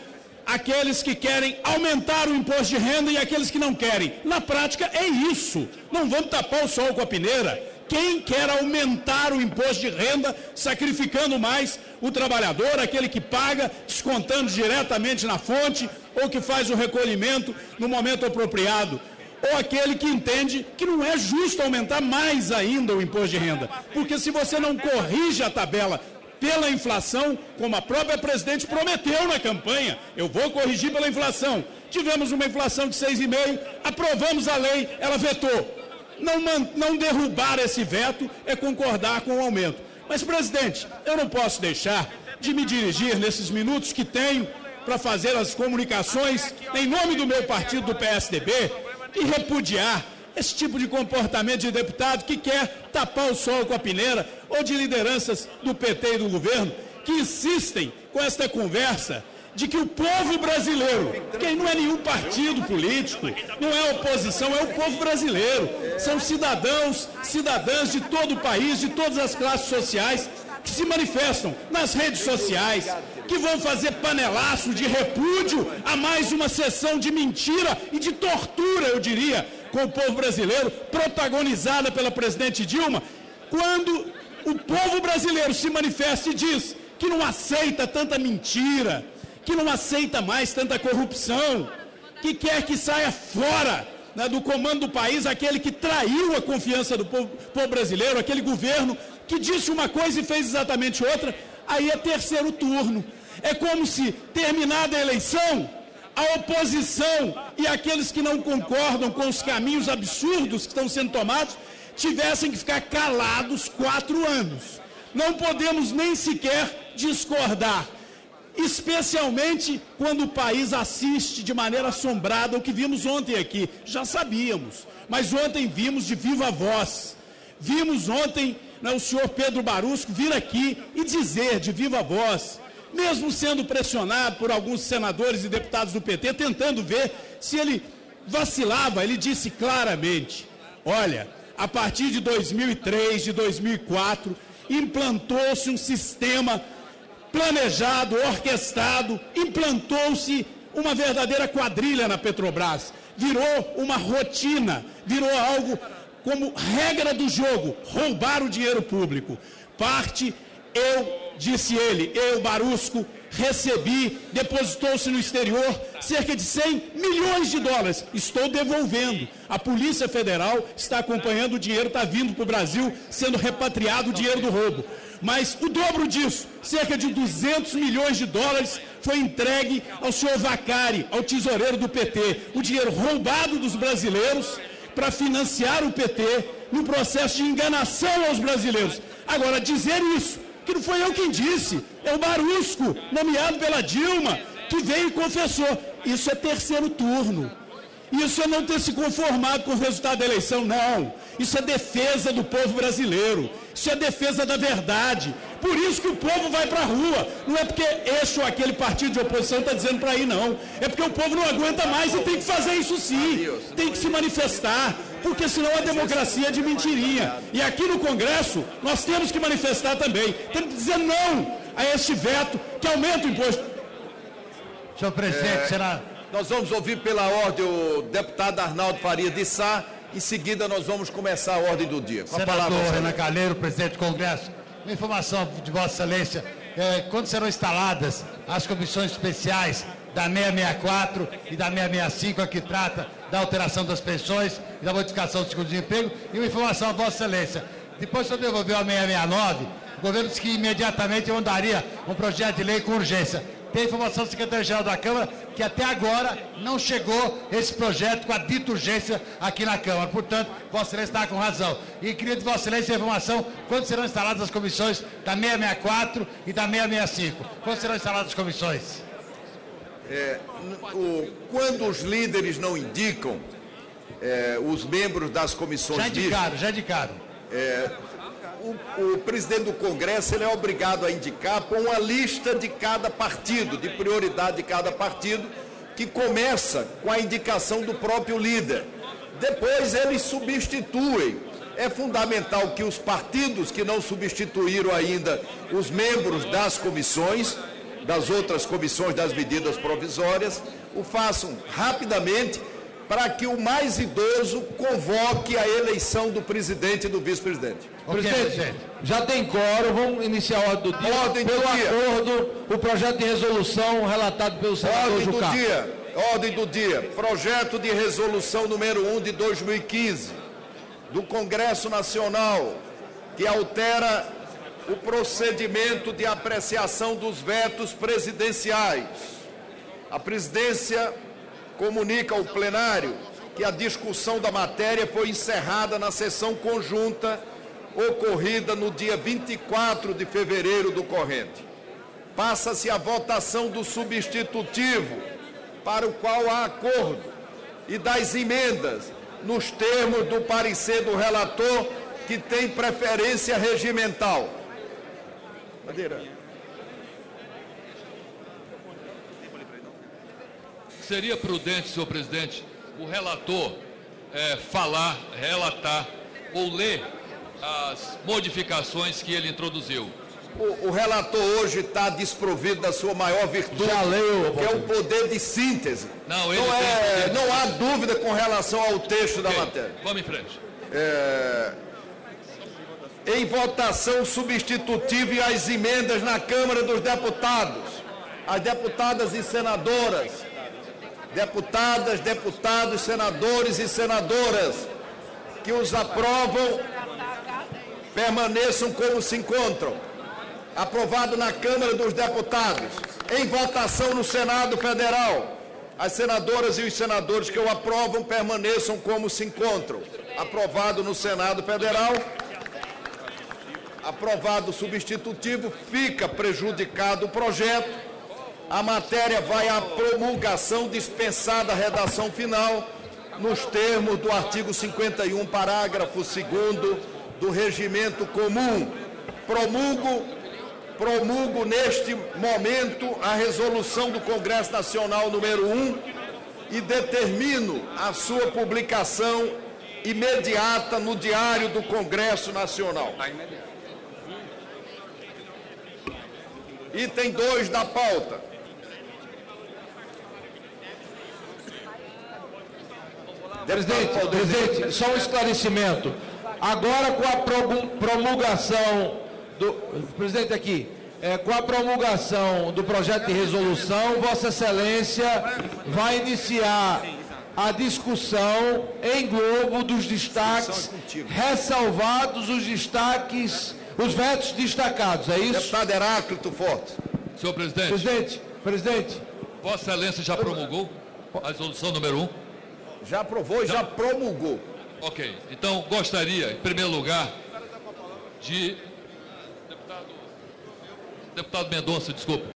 Speaker 6: aqueles que querem aumentar o imposto de renda e aqueles que não querem. Na prática é isso. Não vamos tapar o sol com a peneira. Quem quer aumentar o imposto de renda, sacrificando mais o trabalhador, aquele que paga, descontando diretamente na fonte, ou que faz o recolhimento no momento apropriado, ou aquele que entende que não é justo aumentar mais ainda o imposto de renda. Porque se você não corrige a tabela pela inflação, como a própria presidente prometeu na campanha, eu vou corrigir pela inflação. Tivemos uma inflação de 6,5, aprovamos a lei, ela vetou. Não, não derrubar esse veto é concordar com o aumento. Mas, presidente, eu não posso deixar de me dirigir nesses minutos que tenho para fazer as comunicações em nome do meu partido, do PSDB, e repudiar esse tipo de comportamento de deputado que quer tapar o sol com a peneira, ou de lideranças do PT e do governo, que insistem com esta conversa de que o povo brasileiro, quem não é nenhum partido político, não é oposição, é o povo brasileiro. São cidadãos, cidadãs de todo o país, de todas as classes sociais, que se manifestam nas redes sociais, que vão fazer panelaço de repúdio a mais uma sessão de mentira e de tortura, eu diria, com o povo brasileiro, protagonizada pela presidente Dilma, quando o povo brasileiro se manifesta e diz que não aceita tanta mentira, que não aceita mais tanta corrupção, que quer que saia fora né, do comando do país aquele que traiu a confiança do povo, povo brasileiro, aquele governo que disse uma coisa e fez exatamente outra, aí é terceiro turno. É como se, terminada a eleição, a oposição e aqueles que não concordam com os caminhos absurdos que estão sendo tomados tivessem que ficar calados quatro anos. Não podemos nem sequer discordar especialmente quando o país assiste de maneira assombrada o que vimos ontem aqui. Já sabíamos, mas ontem vimos de viva voz. Vimos ontem né, o senhor Pedro Barusco vir aqui e dizer de viva voz, mesmo sendo pressionado por alguns senadores e deputados do PT, tentando ver se ele vacilava, ele disse claramente: olha, a partir de 2003, de 2004, implantou-se um sistema planejado, orquestrado, implantou-se uma verdadeira quadrilha na Petrobras. Virou uma rotina, virou algo como regra do jogo, roubar o dinheiro público. Parte, eu, disse ele, eu, Barusco, recebi, depositou-se no exterior cerca de 100 milhões de dólares. Estou devolvendo. A Polícia Federal está acompanhando o dinheiro, está vindo para o Brasil, sendo repatriado o dinheiro do roubo. Mas o dobro disso, cerca de 200 milhões de dólares, foi entregue ao senhor Vacari, ao tesoureiro do PT. O dinheiro roubado dos brasileiros para financiar o PT no processo de enganação aos brasileiros. Agora, dizer isso, que não foi eu quem disse, é o Barusco, nomeado pela Dilma, que veio e confessou. Isso é terceiro turno. Isso é não ter se conformado com o resultado da eleição, não. Isso é defesa do povo brasileiro. Isso é defesa da verdade. Por isso que o povo vai para a rua. Não é porque este ou aquele partido de oposição está dizendo para ir, não. É porque o povo não aguenta mais e tem que fazer isso sim. Tem que se manifestar. Porque senão a democracia é de mentirinha. E aqui no Congresso, nós temos que manifestar também. Temos que dizer não a este veto que aumenta o imposto.
Speaker 20: Senhor presidente,
Speaker 9: É,
Speaker 20: será.
Speaker 9: Nós vamos ouvir pela ordem o deputado Arnaldo Faria de Sá. Em seguida, nós vamos começar a ordem do dia. Com a palavra,
Speaker 20: Senador
Speaker 9: senador.
Speaker 20: Renan Calheiro, presidente do Congresso, uma informação de Vossa Excelência. eh, quando serão instaladas as comissões especiais da 664 e da 665, a que trata da alteração das pensões e da modificação do seguro-desemprego, e uma informação a Vossa Excelência. Depois que eu devolveu a 669, o governo disse que imediatamente mandaria um projeto de lei com urgência. Tem informação do secretário-geral da Câmara que até agora não chegou esse projeto com a dita urgência aqui na Câmara. Portanto, Vossa Excelência está com razão. E queria de Vossa Excelência a informação quando serão instaladas as comissões da 664 e da 665. Quando serão instaladas as comissões?
Speaker 9: É, o- quando os líderes não indicam é, os membros das comissões
Speaker 20: Já indicaram,
Speaker 9: mistas,
Speaker 20: já indicaram.
Speaker 9: é, o, o presidente do Congresso ele é obrigado a indicar por uma lista de cada partido, de prioridade de cada partido, que começa com a indicação do próprio líder. Depois eles substituem. É fundamental que os partidos que não substituíram ainda os membros das comissões, das outras comissões das medidas provisórias, o façam rapidamente para que o mais idoso convoque a eleição do presidente e do vice-presidente.
Speaker 11: Presidente, já tem quórum, vamos iniciar a ordem do dia.
Speaker 9: Ordem do
Speaker 11: pelo
Speaker 9: dia.
Speaker 11: acordo, o projeto de resolução relatado pelo senador
Speaker 9: Ordem do
Speaker 11: Jucá.
Speaker 9: dia, ordem do dia. Projeto de resolução número 1 de 2015 do Congresso Nacional que altera o procedimento de apreciação dos vetos presidenciais. A presidência comunica ao plenário que a discussão da matéria foi encerrada na sessão conjunta ocorrida no dia 24 de fevereiro do corrente. Passa-se a votação do substitutivo, para o qual há acordo, e das emendas, nos termos do parecer do relator, que tem preferência regimental.
Speaker 12: Seria prudente, senhor presidente, o relator eh, falar, relatar ou ler as modificações que ele introduziu.
Speaker 9: O, o relator hoje está desprovido da sua maior virtude,
Speaker 11: Já leu,
Speaker 9: que é o poder de síntese.
Speaker 12: Não, ele
Speaker 9: não, é, não há dúvida com relação ao texto da
Speaker 12: Ok,
Speaker 9: matéria.
Speaker 12: Vamos em frente.
Speaker 9: É, em votação substitutiva as emendas na Câmara dos Deputados. As deputadas e senadoras, deputadas, deputados, senadores e senadoras que os aprovam permaneçam como se encontram. Aprovado na Câmara dos Deputados. Em votação no Senado Federal. As senadoras e os senadores que o aprovam permaneçam como se encontram. Aprovado no Senado Federal. Aprovado o substitutivo, fica prejudicado o projeto. A matéria vai à promulgação dispensada a redação final, nos termos do artigo 51, parágrafo 2 do Regimento Comum. Promulgo, promulgo neste momento a resolução do Congresso Nacional número 1 e determino a sua publicação imediata no Diário do Congresso Nacional. Item 2 da pauta.
Speaker 11: Presidente, presidente, só um esclarecimento. Agora com a promu- promulgação do. Presidente aqui. é, com a promulgação do projeto de resolução, Vossa Excelência vai iniciar a discussão em globo dos destaques, ressalvados os destaques, os vetos destacados, é isso?
Speaker 9: Deputado Heráclito Forte.
Speaker 12: Senhor presidente.
Speaker 11: Presidente, presidente.
Speaker 12: Vossa Excelência já promulgou a resolução número 1?
Speaker 9: Já aprovou e já promulgou.
Speaker 12: Ok. Então, gostaria, em primeiro lugar, de. Deputado, deputado Mendonça, desculpa.